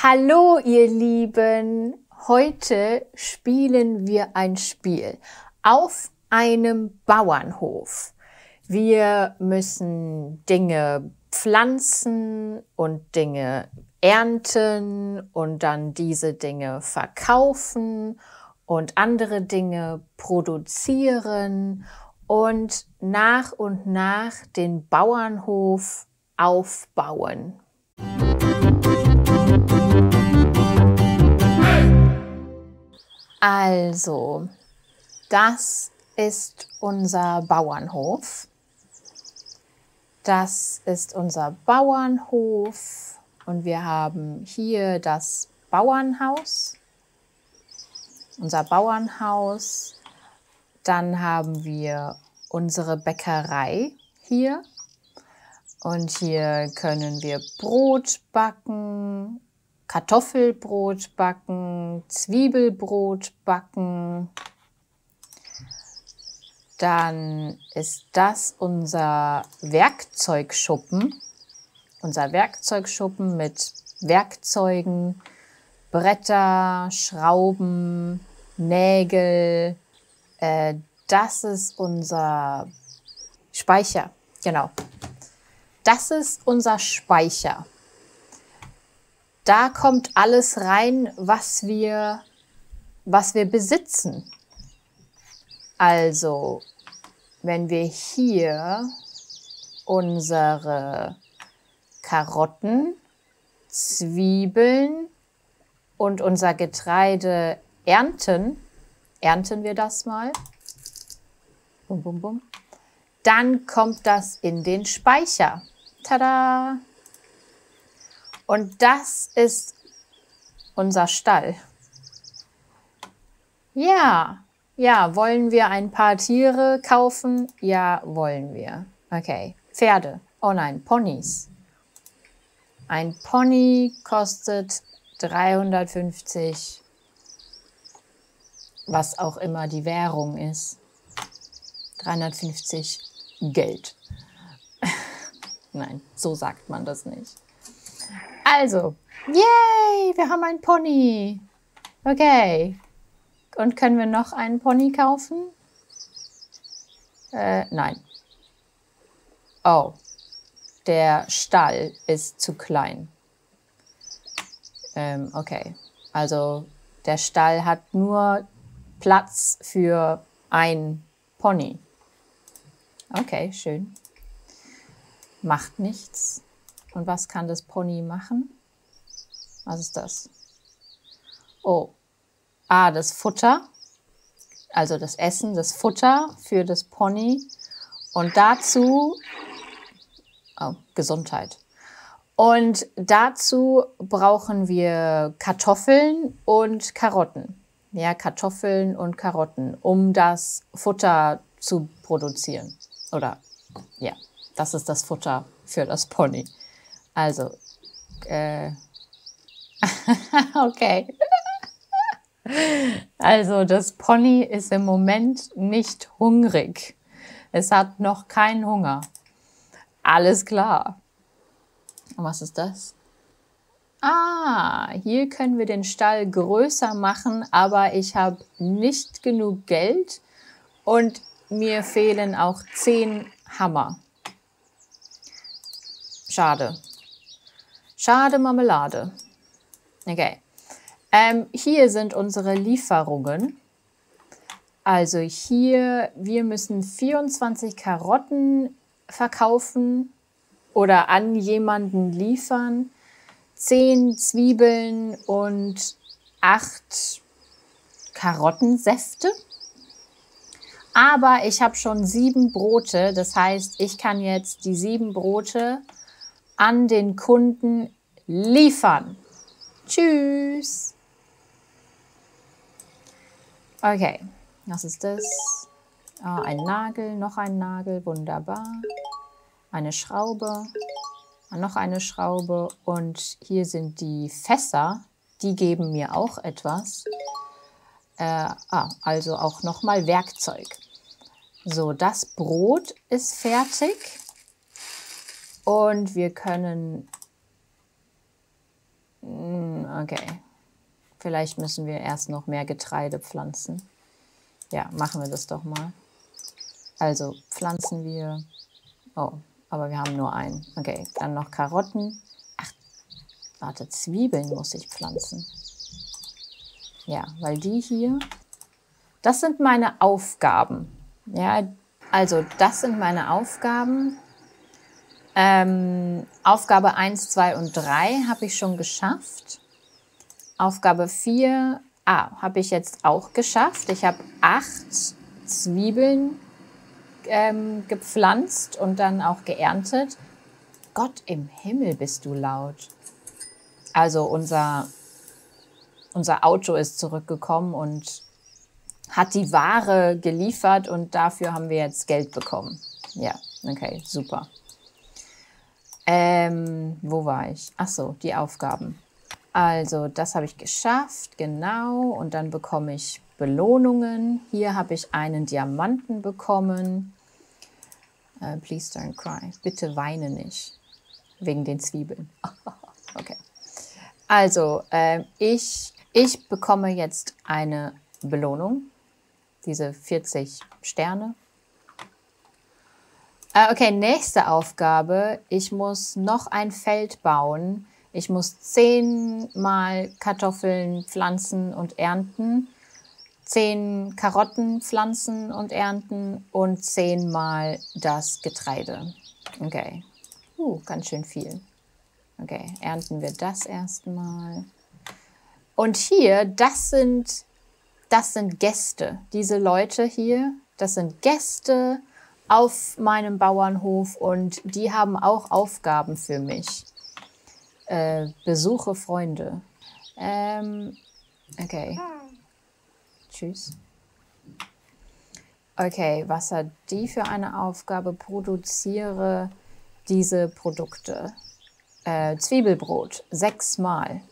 Hallo ihr Lieben, heute spielen wir ein Spiel auf einem Bauernhof. Wir müssen Dinge pflanzen und Dinge ernten und dann diese Dinge verkaufen und andere Dinge produzieren und nach und nach den Bauernhof aufbauen. Also, das ist unser Bauernhof. Das ist unser Bauernhof und wir haben hier das Bauernhaus. Unser Bauernhaus. Dann haben wir unsere Bäckerei hier. Und hier können wir Brot backen, Kartoffelbrot backen, Zwiebelbrot backen. Dann ist das unser Werkzeugschuppen. Unser Werkzeugschuppen mit Werkzeugen, Bretter, Schrauben, Nägel. Äh, das ist unser Speicher. Genau. Das ist unser Speicher. Da kommt alles rein, was wir, was wir besitzen. Also, wenn wir hier unsere Karotten, Zwiebeln und unser Getreide ernten, ernten wir das mal, bum, bum, bum, dann kommt das in den Speicher. Tada! Und das ist unser Stall. Ja, ja, wollen wir ein paar Tiere kaufen? Ja, wollen wir. Okay, Pferde. Oh nein, Ponys. Ein Pony kostet 350, was auch immer die Währung ist. 350 Geld. Nein, so sagt man das nicht. Also, yay, wir haben ein Pony. Okay. Und können wir noch einen Pony kaufen? Äh, nein. Oh, der Stall ist zu klein. Ähm, okay. Also der Stall hat nur Platz für ein Pony. Okay, schön. Macht nichts. Und was kann das Pony machen? Was ist das? Oh, ah, das Futter. Also das Essen, das Futter für das Pony. Und dazu, oh, Gesundheit. Und dazu brauchen wir Kartoffeln und Karotten. Ja, Kartoffeln und Karotten, um das Futter zu produzieren. Oder ja, das ist das Futter für das Pony. Also, äh, okay. Also, das Pony ist im Moment nicht hungrig. Es hat noch keinen Hunger. Alles klar. Und was ist das? Ah, hier können wir den Stall größer machen, aber ich habe nicht genug Geld und mir fehlen auch zehn Hammer. Schade. Schade Marmelade. Okay. Ähm, hier sind unsere Lieferungen. Also hier, wir müssen 24 Karotten verkaufen oder an jemanden liefern, 10 Zwiebeln und 8 Karottensäfte. Aber ich habe schon sieben Brote, das heißt, ich kann jetzt die sieben Brote an den Kunden liefern. Tschüss. Okay, was ist das? Ah, ein Nagel, noch ein Nagel, wunderbar. Eine Schraube, noch eine Schraube und hier sind die Fässer, die geben mir auch etwas. Äh, ah, also auch nochmal Werkzeug. So, das Brot ist fertig. Und wir können Hm, okay. Vielleicht müssen wir erst noch mehr Getreide pflanzen. Ja, machen wir das doch mal. Also pflanzen wir. Oh, aber wir haben nur einen. Okay, dann noch Karotten. Ach, warte, Zwiebeln muss ich pflanzen. Ja, weil die hier, das sind meine Aufgaben. Ja, also das sind meine Aufgaben. Ähm, Aufgabe 1, 2 und 3 habe ich schon geschafft. Aufgabe 4 ah, habe ich jetzt auch geschafft. Ich habe acht Zwiebeln ähm, gepflanzt und dann auch geerntet. Gott im Himmel bist du laut. Also unser, unser Auto ist zurückgekommen und hat die Ware geliefert und dafür haben wir jetzt Geld bekommen. Ja, okay, super. Ähm, wo war ich? Ach so, die Aufgaben. Also, das habe ich geschafft, genau. Und dann bekomme ich Belohnungen. Hier habe ich einen Diamanten bekommen. Uh, please don't cry. Bitte weine nicht. Wegen den Zwiebeln. okay. Also, äh, ich, ich bekomme jetzt eine Belohnung. Diese 40 Sterne. Uh, okay, nächste Aufgabe. Ich muss noch ein Feld bauen. Ich muss zehnmal Kartoffeln pflanzen und ernten zehn Karotten pflanzen und ernten und zehnmal das Getreide. Okay. Uh, ganz schön viel. Okay, ernten wir das erstmal. Und hier, das sind, das sind Gäste. Diese Leute hier, das sind Gäste auf meinem Bauernhof und die haben auch Aufgaben für mich. Äh, besuche Freunde. Ähm, okay. Tschüss. Okay, was hat die für eine Aufgabe? Produziere diese Produkte. Äh, Zwiebelbrot, sechsmal.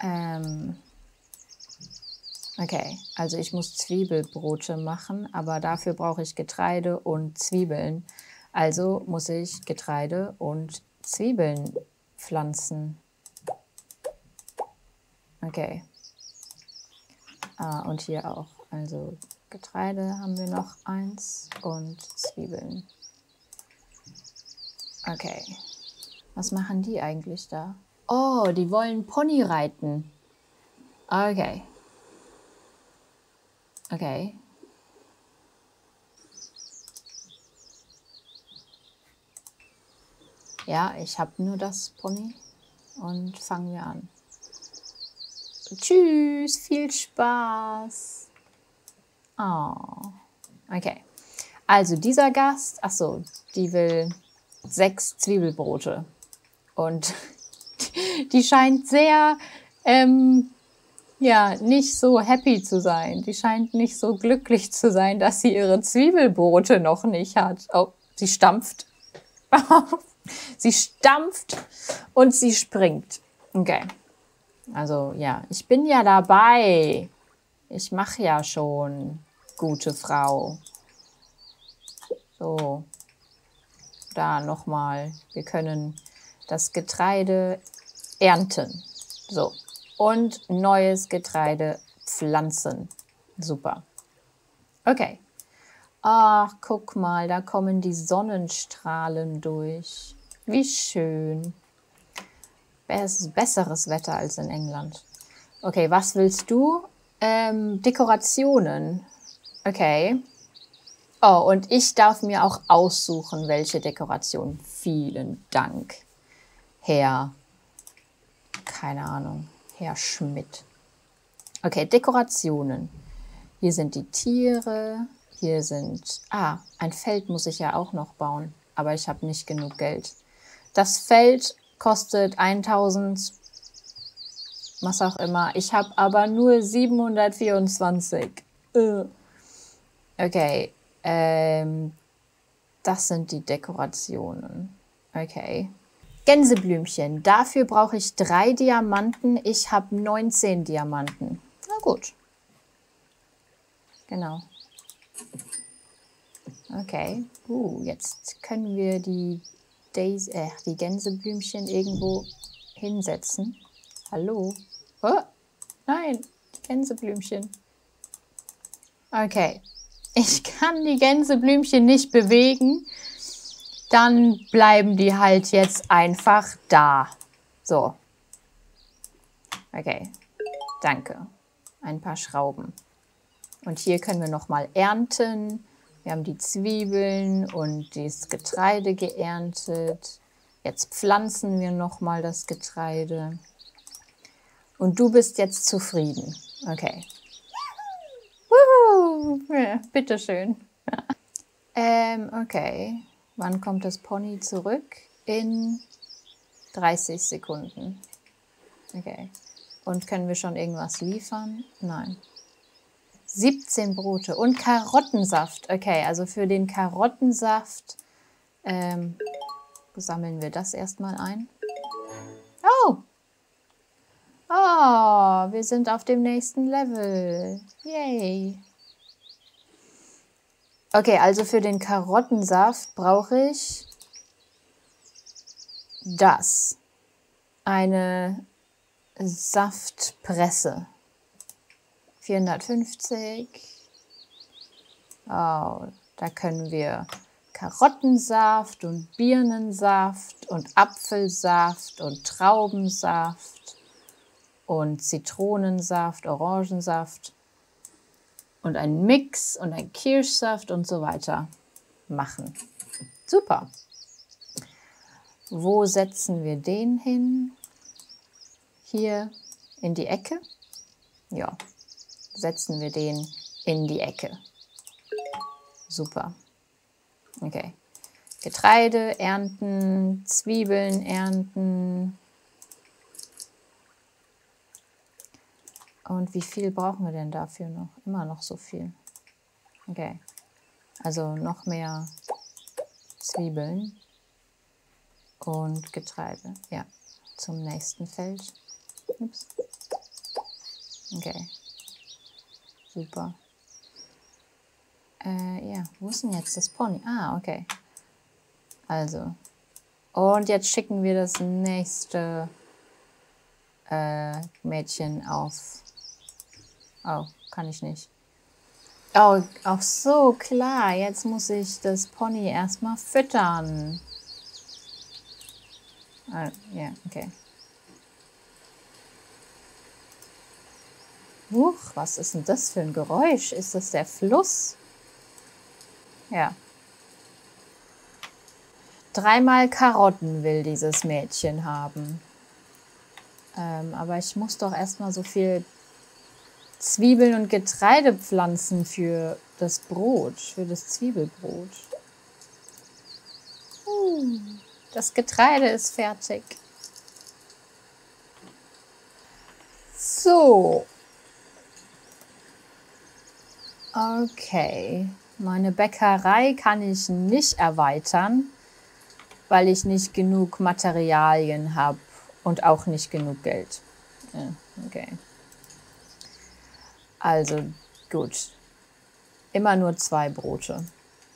Ähm, okay, also ich muss Zwiebelbrote machen, aber dafür brauche ich Getreide und Zwiebeln. Also muss ich Getreide und Zwiebeln pflanzen. Okay. Ah, und hier auch. Also Getreide haben wir noch eins und Zwiebeln. Okay. Was machen die eigentlich da? Oh, die wollen Pony reiten. Okay. Okay. Ja, ich habe nur das Pony und fangen wir an. Tschüss, viel Spaß. Oh, okay. Also dieser Gast, ach so, die will sechs Zwiebelbrote und die scheint sehr, ähm, ja, nicht so happy zu sein. Die scheint nicht so glücklich zu sein, dass sie ihre Zwiebelbrote noch nicht hat. Oh, sie stampft. sie stampft und sie springt. Okay. Also ja, ich bin ja dabei. Ich mache ja schon, gute Frau. So, da nochmal. Wir können das Getreide ernten. So, und neues Getreide pflanzen. Super. Okay. Ach, guck mal, da kommen die Sonnenstrahlen durch. Wie schön besseres Wetter als in England. Okay, was willst du? Ähm, Dekorationen. Okay. Oh, und ich darf mir auch aussuchen, welche Dekoration. Vielen Dank, Herr. Keine Ahnung, Herr Schmidt. Okay, Dekorationen. Hier sind die Tiere. Hier sind. Ah, ein Feld muss ich ja auch noch bauen. Aber ich habe nicht genug Geld. Das Feld kostet 1000, was auch immer. Ich habe aber nur 724. Äh. Okay, ähm, das sind die Dekorationen. Okay. Gänseblümchen. Dafür brauche ich drei Diamanten. Ich habe 19 Diamanten. Na gut. Genau. Okay. Uh, jetzt können wir die Daisy, äh, die Gänseblümchen irgendwo hinsetzen. Hallo? Oh, nein, Gänseblümchen. Okay. Ich kann die Gänseblümchen nicht bewegen. Dann bleiben die halt jetzt einfach da. So. Okay. Danke. Ein paar Schrauben. Und hier können wir nochmal ernten. Wir haben die Zwiebeln und das Getreide geerntet. Jetzt pflanzen wir nochmal das Getreide. Und du bist jetzt zufrieden. Okay. Ja, bitteschön. ähm, okay. Wann kommt das Pony zurück? In 30 Sekunden. Okay. Und können wir schon irgendwas liefern? Nein. 17 Brote und Karottensaft. Okay, also für den Karottensaft ähm, sammeln wir das erstmal ein. Oh! Oh, wir sind auf dem nächsten Level. Yay! Okay, also für den Karottensaft brauche ich das. Eine Saftpresse. 450. Oh, da können wir Karottensaft und Birnensaft und Apfelsaft und Traubensaft und Zitronensaft, Orangensaft und einen Mix und ein Kirschsaft und so weiter machen. Super. Wo setzen wir den hin? Hier in die Ecke? Ja, setzen wir den in die Ecke. Super. Okay. Getreide ernten, Zwiebeln ernten, Und wie viel brauchen wir denn dafür noch? Immer noch so viel. Okay. Also noch mehr Zwiebeln und Getreide. Ja, zum nächsten Feld. Ups. Okay. Super. Äh, ja, wo ist denn jetzt das Pony? Ah, okay. Also. Und jetzt schicken wir das nächste äh, Mädchen auf Oh, kann ich nicht. Oh, ach so, klar. Jetzt muss ich das Pony erstmal füttern. Ah, ja, okay. Huch, was ist denn das für ein Geräusch? Ist das der Fluss? Ja. Dreimal Karotten will dieses Mädchen haben. Ähm, aber ich muss doch erstmal so viel Zwiebeln und Getreidepflanzen für das Brot, für das Zwiebelbrot. Uh, das Getreide ist fertig. So. Okay. Meine Bäckerei kann ich nicht erweitern, weil ich nicht genug Materialien habe und auch nicht genug Geld. Ja, okay. Also gut, immer nur zwei Brote.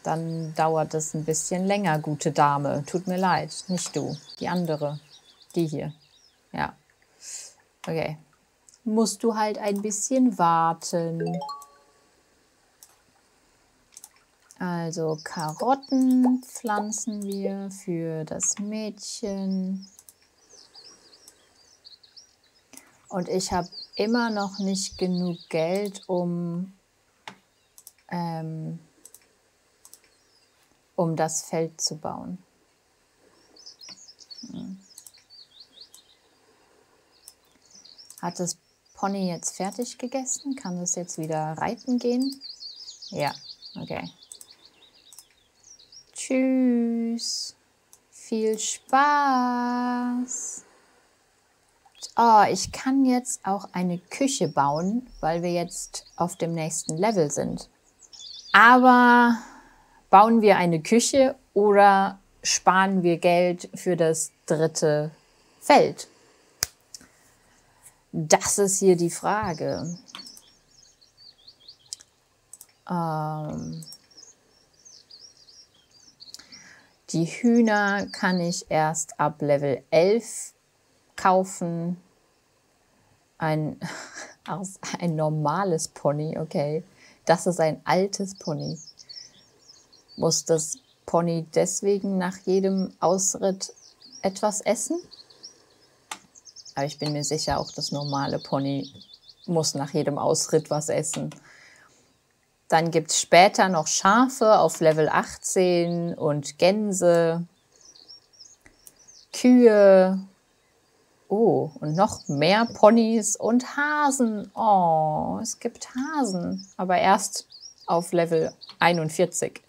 Dann dauert es ein bisschen länger, gute Dame. Tut mir leid, nicht du, die andere, die hier. Ja. Okay. Musst du halt ein bisschen warten. Also Karotten pflanzen wir für das Mädchen. Und ich habe immer noch nicht genug Geld, um, ähm, um das Feld zu bauen. Hm. Hat das Pony jetzt fertig gegessen? Kann es jetzt wieder reiten gehen? Ja, okay. Tschüss. Viel Spaß. Oh, ich kann jetzt auch eine Küche bauen, weil wir jetzt auf dem nächsten Level sind. Aber bauen wir eine Küche oder sparen wir Geld für das dritte Feld? Das ist hier die Frage. Ähm Die Hühner kann ich erst ab Level 11 kaufen. Ein, ein normales Pony, okay. Das ist ein altes Pony. Muss das Pony deswegen nach jedem Ausritt etwas essen? Aber ich bin mir sicher, auch das normale Pony muss nach jedem Ausritt was essen. Dann gibt es später noch Schafe auf Level 18 und Gänse, Kühe, oh, und noch mehr Ponys und Hasen. Oh, es gibt Hasen, aber erst auf Level 41.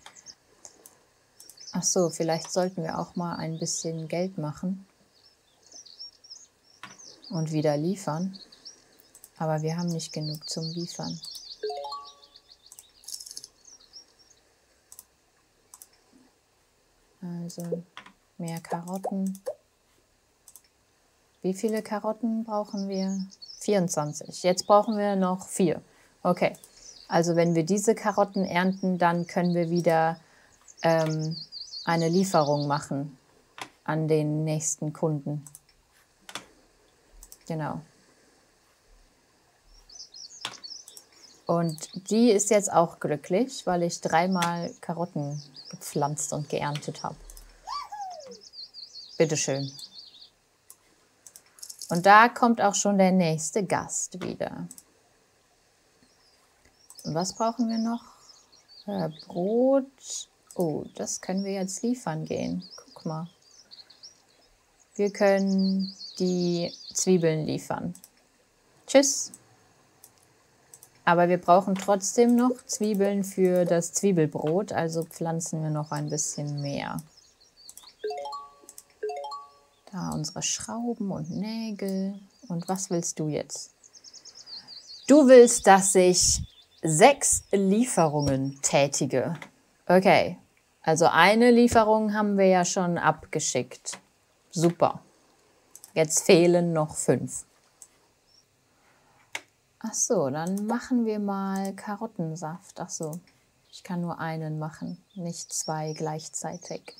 Ach so, vielleicht sollten wir auch mal ein bisschen Geld machen und wieder liefern. Aber wir haben nicht genug zum Liefern. Also mehr Karotten. Wie viele Karotten brauchen wir? 24. Jetzt brauchen wir noch vier. Okay. Also wenn wir diese Karotten ernten, dann können wir wieder ähm, eine Lieferung machen an den nächsten Kunden. Genau. Und die ist jetzt auch glücklich, weil ich dreimal Karotten gepflanzt und geerntet habe. Bitteschön. Und da kommt auch schon der nächste Gast wieder. Und was brauchen wir noch? Äh, Brot. Oh, das können wir jetzt liefern gehen. Guck mal. Wir können die Zwiebeln liefern. Tschüss. Aber wir brauchen trotzdem noch Zwiebeln für das Zwiebelbrot, also pflanzen wir noch ein bisschen mehr. Da unsere Schrauben und Nägel. Und was willst du jetzt? Du willst, dass ich sechs Lieferungen tätige. Okay, also eine Lieferung haben wir ja schon abgeschickt. Super. Jetzt fehlen noch fünf. Ach so, dann machen wir mal Karottensaft. Ach so, ich kann nur einen machen, nicht zwei gleichzeitig.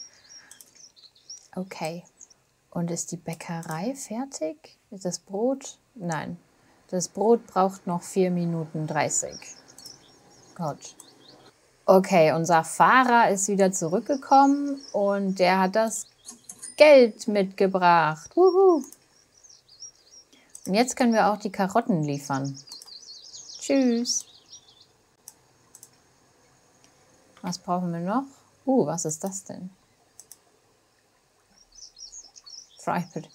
Okay. Und ist die Bäckerei fertig? Ist das Brot? Nein. Das Brot braucht noch 4 Minuten 30. Gut. Okay, unser Fahrer ist wieder zurückgekommen und der hat das Geld mitgebracht. Wuhu. Und jetzt können wir auch die Karotten liefern. Tschüss. Was brauchen wir noch? Uh, was ist das denn? Frypit.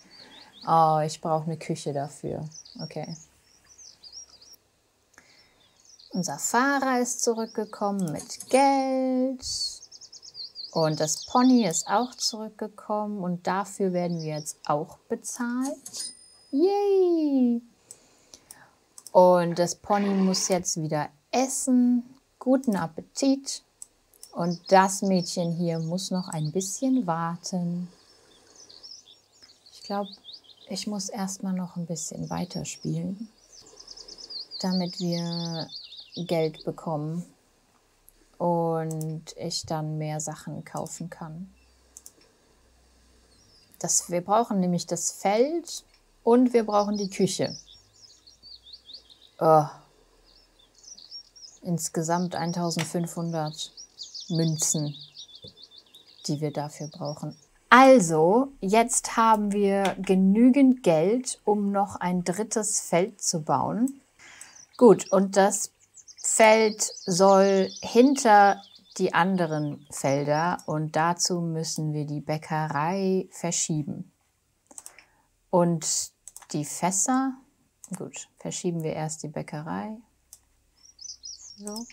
Oh, ich brauche eine Küche dafür. Okay. Unser Fahrer ist zurückgekommen mit Geld. Und das Pony ist auch zurückgekommen und dafür werden wir jetzt auch bezahlt. Yay! Und das Pony muss jetzt wieder essen. Guten Appetit. Und das Mädchen hier muss noch ein bisschen warten. Ich glaube, ich muss erstmal noch ein bisschen weiterspielen, damit wir Geld bekommen und ich dann mehr Sachen kaufen kann. Das, wir brauchen nämlich das Feld und wir brauchen die Küche. Oh. Insgesamt 1500 Münzen, die wir dafür brauchen. Also, jetzt haben wir genügend Geld, um noch ein drittes Feld zu bauen. Gut, und das Feld soll hinter die anderen Felder und dazu müssen wir die Bäckerei verschieben. Und die Fässer Gut, verschieben wir erst die Bäckerei. So.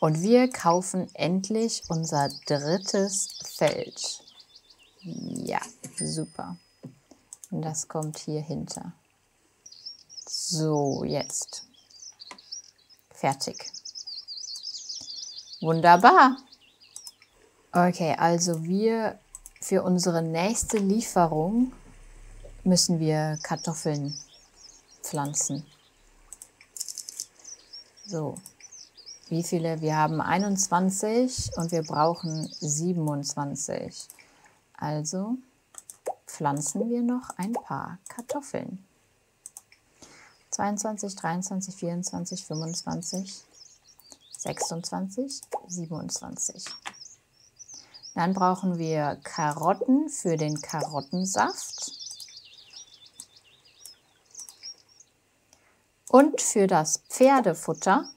Und wir kaufen endlich unser drittes Feld. Ja, super. Und das kommt hier hinter. So, jetzt. Fertig. Wunderbar. Okay, also wir für unsere nächste Lieferung müssen wir Kartoffeln pflanzen. So, wie viele? Wir haben 21 und wir brauchen 27. Also pflanzen wir noch ein paar Kartoffeln. 22, 23, 24, 25, 26, 27. Dann brauchen wir Karotten für den Karottensaft. Und für das Pferdefutter.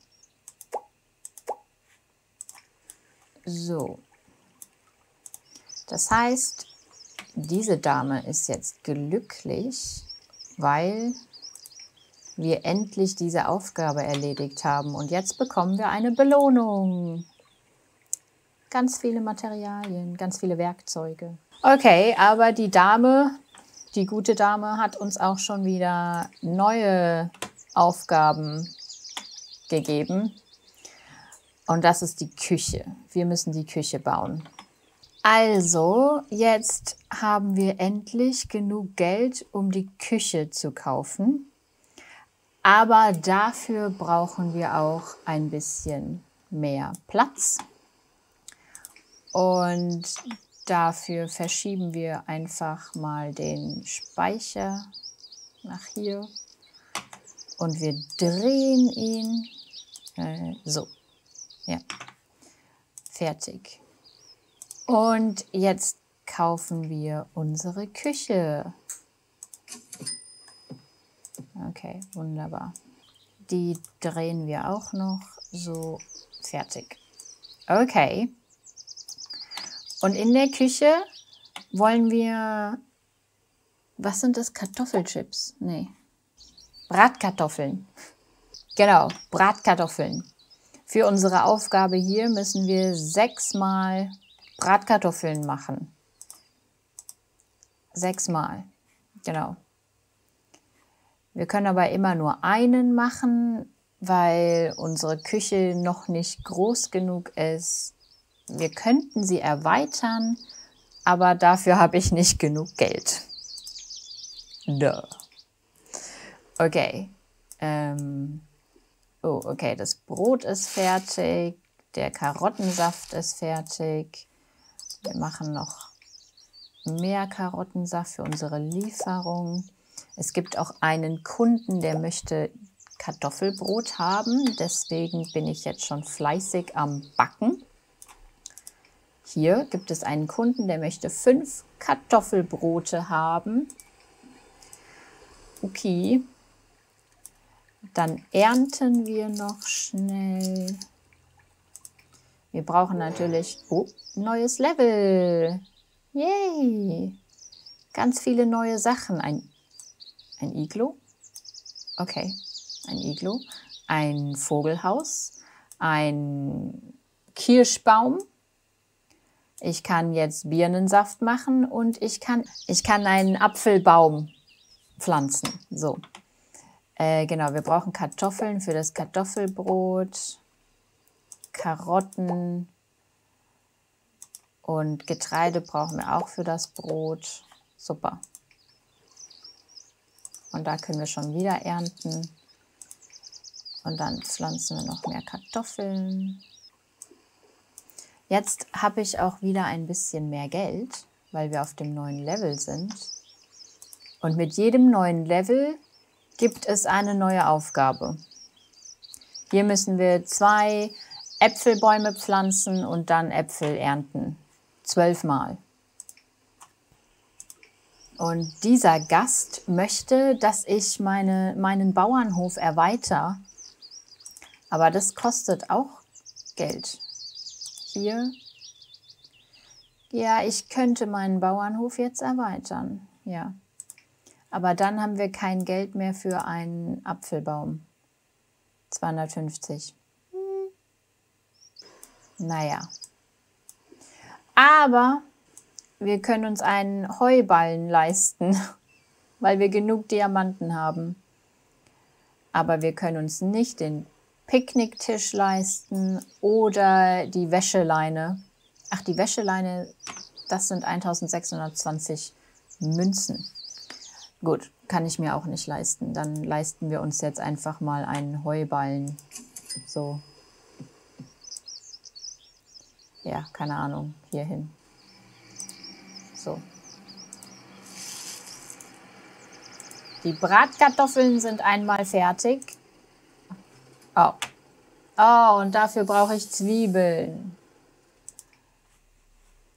So. Das heißt, diese Dame ist jetzt glücklich, weil wir endlich diese Aufgabe erledigt haben. Und jetzt bekommen wir eine Belohnung. Ganz viele Materialien, ganz viele Werkzeuge. Okay, aber die Dame, die gute Dame, hat uns auch schon wieder neue Aufgaben gegeben. Und das ist die Küche. Wir müssen die Küche bauen. Also, jetzt haben wir endlich genug Geld, um die Küche zu kaufen. Aber dafür brauchen wir auch ein bisschen mehr Platz. Und dafür verschieben wir einfach mal den Speicher nach hier und wir drehen ihn. Äh, so, ja, fertig. Und jetzt kaufen wir unsere Küche. Okay, wunderbar. Die drehen wir auch noch. So, fertig. Okay. Und in der Küche wollen wir... Was sind das? Kartoffelchips? Nee. Bratkartoffeln. Genau, Bratkartoffeln. Für unsere Aufgabe hier müssen wir sechsmal Bratkartoffeln machen. Sechsmal, genau. Wir können aber immer nur einen machen, weil unsere Küche noch nicht groß genug ist. Wir könnten sie erweitern, aber dafür habe ich nicht genug Geld. Duh. Okay. Ähm. Oh, okay, das Brot ist fertig. Der Karottensaft ist fertig. Wir machen noch mehr Karottensaft für unsere Lieferung. Es gibt auch einen Kunden, der möchte Kartoffelbrot haben. Deswegen bin ich jetzt schon fleißig am Backen. Hier gibt es einen Kunden, der möchte fünf Kartoffelbrote haben. Okay, dann ernten wir noch schnell. Wir brauchen natürlich, oh, neues Level. Yay. Ganz viele neue Sachen. Ein, ein Iglo. Okay, ein Iglo. Ein Vogelhaus. Ein Kirschbaum. Ich kann jetzt Birnensaft machen und ich kann, ich kann einen Apfelbaum pflanzen. So. Äh, genau, wir brauchen Kartoffeln für das Kartoffelbrot, Karotten und Getreide brauchen wir auch für das Brot. Super. Und da können wir schon wieder ernten. Und dann pflanzen wir noch mehr Kartoffeln. Jetzt habe ich auch wieder ein bisschen mehr Geld, weil wir auf dem neuen Level sind. Und mit jedem neuen Level gibt es eine neue Aufgabe. Hier müssen wir zwei Äpfelbäume pflanzen und dann Äpfel ernten. Zwölfmal. Und dieser Gast möchte, dass ich meine, meinen Bauernhof erweitere. Aber das kostet auch Geld. Hier. Ja, ich könnte meinen Bauernhof jetzt erweitern. Ja. Aber dann haben wir kein Geld mehr für einen Apfelbaum. 250. Naja. Aber wir können uns einen Heuballen leisten, weil wir genug Diamanten haben. Aber wir können uns nicht den Picknicktisch leisten oder die Wäscheleine. Ach, die Wäscheleine, das sind 1620 Münzen. Gut, kann ich mir auch nicht leisten. Dann leisten wir uns jetzt einfach mal einen Heuballen. So. Ja, keine Ahnung, hier hin. So. Die Bratkartoffeln sind einmal fertig. Oh. Oh, und dafür brauche ich Zwiebeln.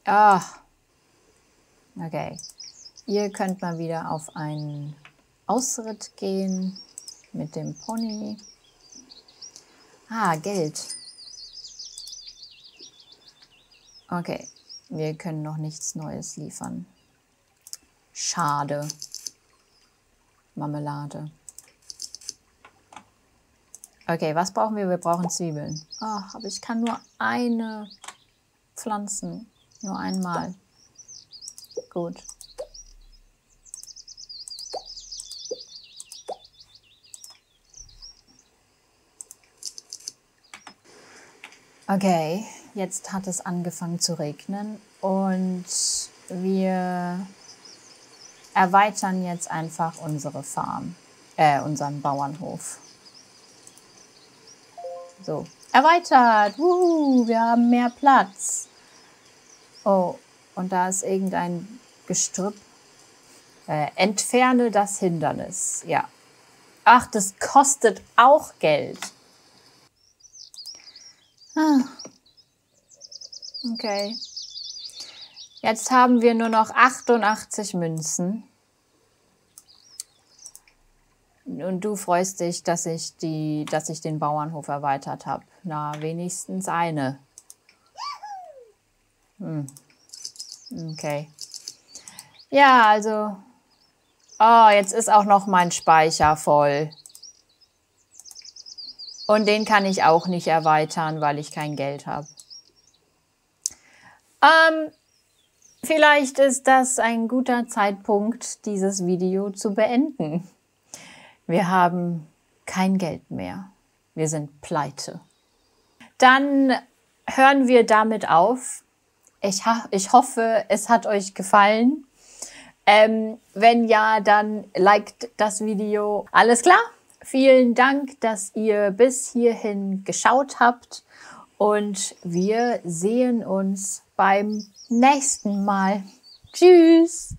Ah. Okay. Ihr könnt mal wieder auf einen Ausritt gehen mit dem Pony. Ah, Geld. Okay, wir können noch nichts Neues liefern. Schade. Marmelade. Okay, was brauchen wir? Wir brauchen Zwiebeln. Ach, aber ich kann nur eine pflanzen. Nur einmal. Gut. Okay, jetzt hat es angefangen zu regnen und wir erweitern jetzt einfach unsere Farm, äh, unseren Bauernhof. So, erweitert. Wuhu, wir haben mehr Platz. Oh, und da ist irgendein Gestrüpp. Äh, entferne das Hindernis. Ja. Ach, das kostet auch Geld. Ah. Okay. Jetzt haben wir nur noch 88 Münzen. Und du freust dich, dass ich, die, dass ich den Bauernhof erweitert habe. Na, wenigstens eine. Hm. Okay. Ja, also. Oh, jetzt ist auch noch mein Speicher voll. Und den kann ich auch nicht erweitern, weil ich kein Geld habe. Ähm, vielleicht ist das ein guter Zeitpunkt, dieses Video zu beenden. Wir haben kein Geld mehr. Wir sind pleite. Dann hören wir damit auf. Ich, ich hoffe, es hat euch gefallen. Ähm, wenn ja, dann liked das Video. Alles klar? Vielen Dank, dass ihr bis hierhin geschaut habt und wir sehen uns beim nächsten Mal. Tschüss!